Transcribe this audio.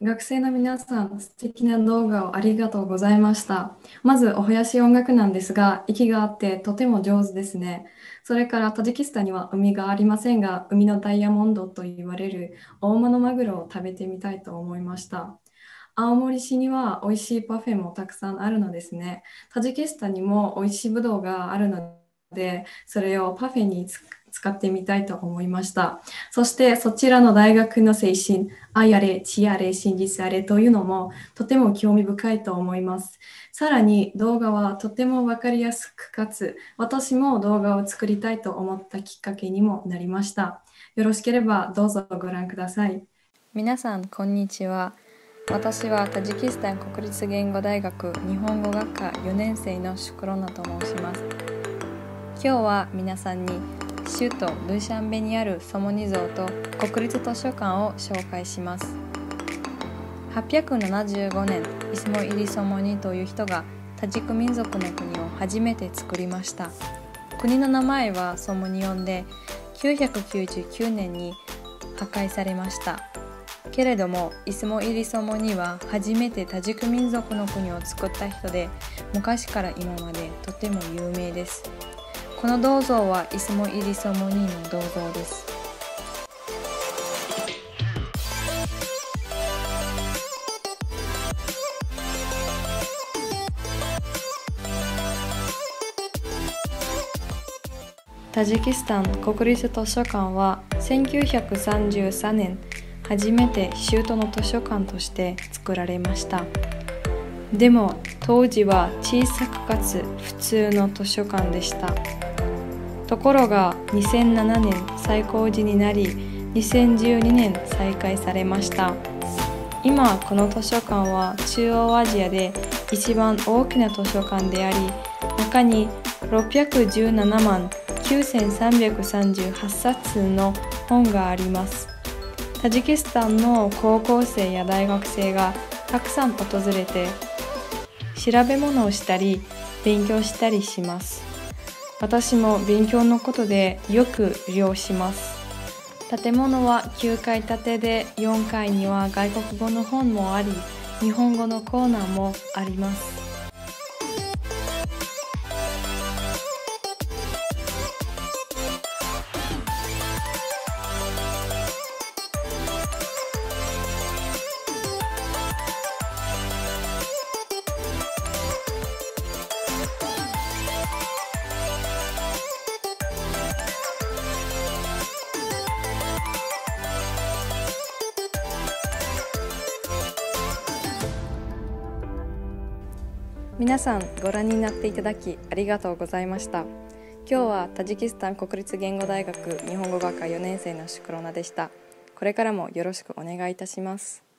学生の皆さん、素敵な動画をありがとうございました。まず、お囃子音楽なんですが、息があってとても上手ですね。それから、タジキスタには海がありませんが、海のダイヤモンドと言われる大物マグロを食べてみたいと思いました。青森市には美味しいパフェもたくさんあるのですね。タジキスタにも美味しいブドウがあるので、それをパフェにつ使ってみたいと思いました。そしてそちらの大学の精神、愛あれ、知あれ、真実あれというのもとても興味深いと思います。さらに動画はとてもわかりやすくかつ、私も動画を作りたいと思ったきっかけにもなりました。よろしければどうぞご覧ください。皆さんこんにちは私はタジキスタン国立言語大学日本語学科4年生のシュクロナと申します今日は皆さんに首都ルシャンベにあるソモニ像と国立図書館を紹介します。875年イスモイリソモニという人がタジク民族の国を初めて作りました。国の名前はソモニオンで999年に破壊されました。けれどもイスモイリソモニは初めてタジク民族の国を作った人で昔から今までとても有名です。この銅像はイスモイリソモニーの銅像です。タジキスタン国立図書館は1933年初めて州都の図書館として作られました。でも当時は小さくかつ普通の図書館でした。ところが2007年再工事になり2012年再開されました。今この図書館は中央アジアで一番大きな図書館であり中に617万9338冊の本があります。タジキスタンの高校生や大学生がたくさん訪れて調べ物をしたり勉強したりします。私も勉強のことでよく利用します。建物は9階建てで4階には外国語の本もあり日本語のコーナーもあります。皆さんご覧になっていただきありがとうございました。今日はタジキスタン国立言語大学日本語学科4年生のシュクロナでした。これからもよろしくお願いいたします。